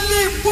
Felipe!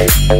Thank